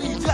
I'll eat